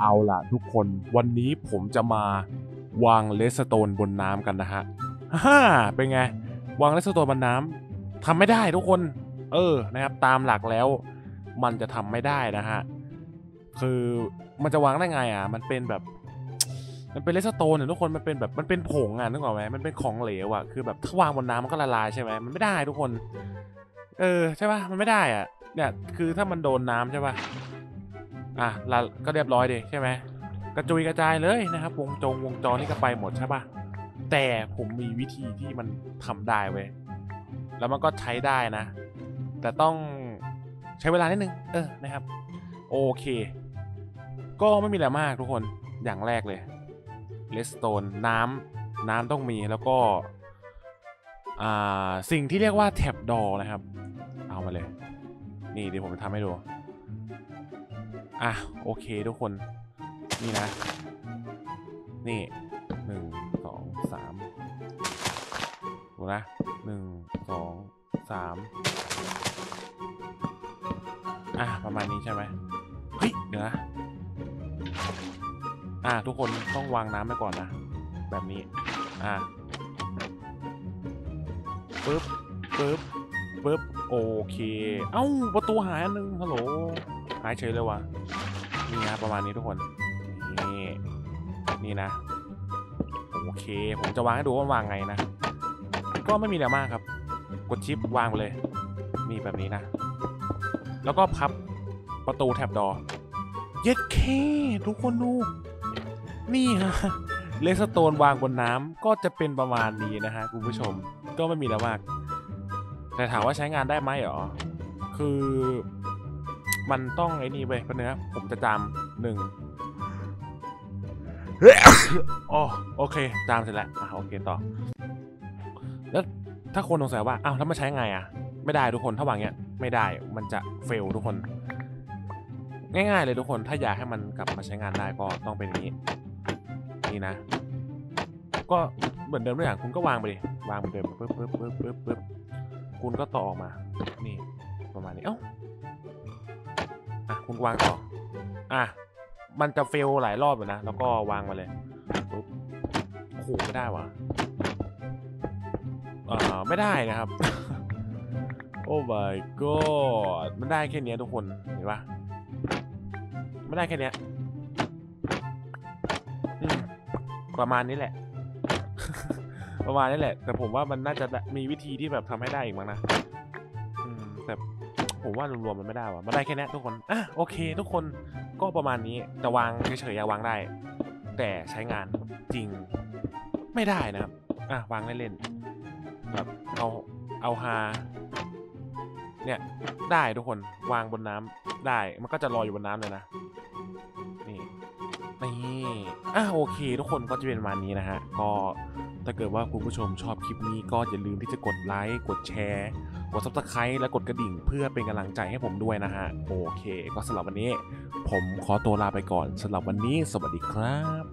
เอาล่ะทุกคนวันนี้ผมจะมาวางเลสโตนบนน้ำกันนะฮะฮ่าเป็นไง วางเลสโตนบนน้ำทำไม่ได้ทุกคน เออนะครับ ตามหลักแล้ว มันจะทำไม่ได้นะฮะคือมันจะวางได้ไงอะ มันเป็นแบบ มันเป็นเลสโตนเนี่ยทุกคนมันเป็นแบบมันเป็นผงอะนึกออกไหมมันเป็นของเหลวอะคือแบบถ้าวางบนน้ำมันก็ละลายใช่ไหมมันไม่ได้ทุกคน เออใช่ป่ะมันไม่ได้อะเนี่ยคือถ้ามันโดนน้ำใช่ป่ะ อะละก็เรียบร้อยเดีใช่ไหมกระจุยกระจายเลยนะครับ วงจงวงจรนี่ก็ไปหมดใช่ปะแต่ผมมีวิธีที่มันทำได้เว้ยแล้วมันก็ใช้ได้นะ แต่ต้องใช้เวลานิดนึงเออนะครับ โอเค ก็ไม่มีอะไรมากทุกคนอย่างแรกเลยเลสโตนน้ำน้ำต้องมีแล้วก็อ่าสิ่งที่เรียกว่าแท็บดอนะครับ เอามาเลย นี่เดี๋ยวผมจะทำให้ดู อะโอเคทุกคน นี่นะ นี่หนึ่งสองสามดูนะหนึ่งสองสามอะประมาณนี้ใช่ไหมเฮ้ยเดี๋ยวนะอะทุกคนต้องวางน้ำไว้ก่อนนะ แบบนี้ อะปึ๊บปึ๊บปึ๊บโอเค เอ้า ประตูหายอันนึงฮัลโหลายเฉยเลยวะนี่นะประมาณนี้ทุกคน นี่นี่นะ โอเค ผมจะวางให้ดูว่าวางไงนะ ก็ไม่มีอะไรมากครับ กดชิปวางไปเลย นี่แบบนี้นะ แล้วก็พับประตูแท็บดอ เย็ดเค ทุกคนดู นี่ฮะเลสโตนวางบนน้ำก็จะเป็นประมาณนี้นะฮะคุณผู้ชมก็ไม่มีอะไรมาก แต่ถามว่าใช้งานได้ไหมหรอ คือ มันต้องไอ้นี่เว้ยเป็นเนื้อผมจะจำหนึ่งอ๋อโอเค จามเสร็จแล้วอะโอเคต่อ แล้วถ้าคนสงสัยว่าอ้าวแล้วมาใช้ไงอะ ไม่ได้ทุกคนถ้าวางเงี้ยไม่ได้มันจะเฟลทุกคน ง่ายๆเลยทุกคนถ้าอยากให้มันกลับมาใช้งานได้ก็ต้องเป็นอย่างนี้ นี่นะ ก็เหมือนเดิมทุกอย่างคุณก็วางไปดิวางเหมือนเดิมปึ๊บปึ๊บปึ๊บปึ๊บปึ๊บคุณก็ต่อออกมา นี่ประมาณนี้เอ้าอะคุณ วางต่อ อะ มันจะเฟลหลายรอบอยู่นะ แล้วก็วางมาเลยปุ๊บโอ้โหไม่ได้วะอ่าไม่ได้นะครับ โอ้ my god มันได้แค่นี้ทุกคน เห็นปะไม่ได้แค่นี้ประมาณนี้แหละ ประมาณนี้แหละ แต่ผมว่ามันน่าจะมีวิธีที่แบบทำให้ได้อีกมั้งนะแต่ ผมว่ารวมๆมันไม่ได้ว่ะมันได้แค่นี้ทุกคนอะโอเค ทุกคนก็ประมาณนี้แต่วางเฉยๆอะวางได้ แต่ใช้งานจริงไม่ได้นะครับอะวางเล่นๆแบบเอาเอาฮาเนี่ยได้ทุกคนวางบนน้ำได้มันก็จะลอยอยู่บนน้ำเลยนะนี่ นี่อะโอเค ทุกคนก็จะเป็นวันนี้นะฮะ ก็ถ้าเกิดว่าคุณผู้ชมชอบคลิปนี้ก็อย่าลืมที่จะกดไลค์กดแชร์ กด subscribe และกดกระดิ่งเพื่อเป็นกำลังใจให้ผมด้วยนะฮะ โอเค ก็สำหรับวันนี้ ผมขอตัวลาไปก่อนสำหรับวันนี้ สวัสดีครับ